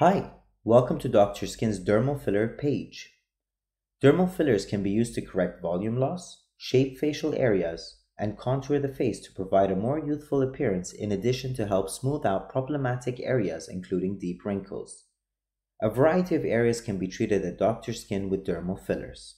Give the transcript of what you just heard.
Hi, welcome to Dr. Sknn's dermal filler page. Dermal fillers can be used to correct volume loss, shape facial areas, and contour the face to provide a more youthful appearance in addition to help smooth out problematic areas including deep wrinkles. A variety of areas can be treated at Dr. Sknn with dermal fillers.